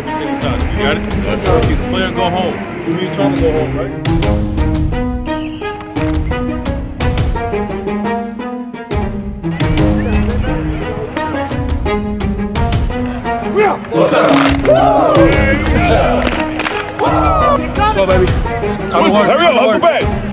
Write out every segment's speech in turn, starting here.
every single time. You got it? Yeah. See the player go home. Me and Charlie go home, right? What's up? Let's go, baby. Time to work. Hurry up, hustle back.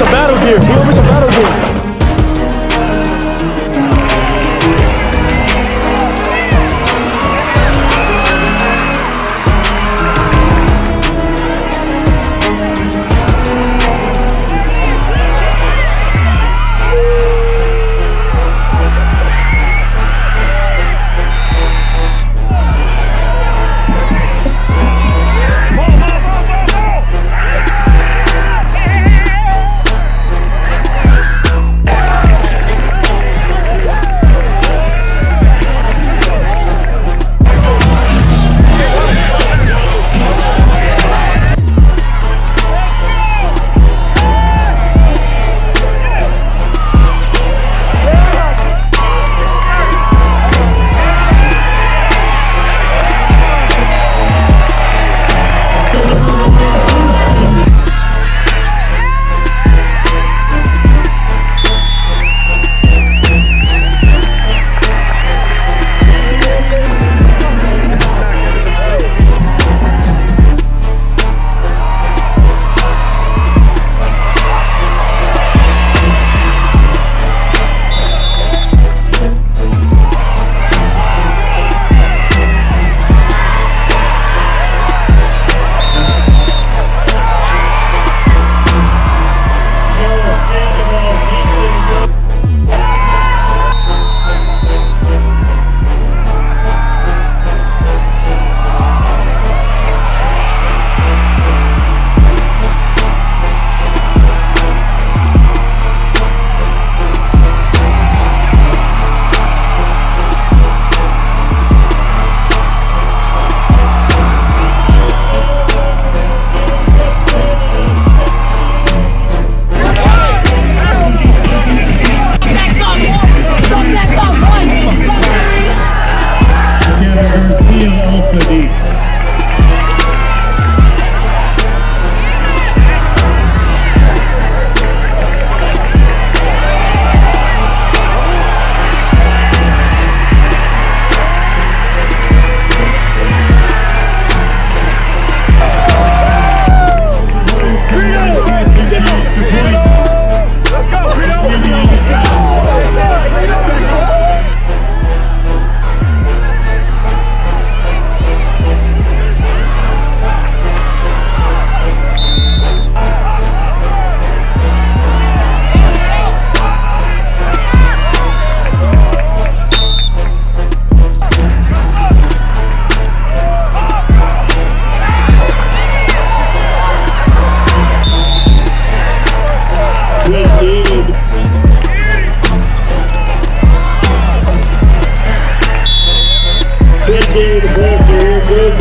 it's a battle gear.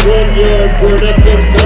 One yard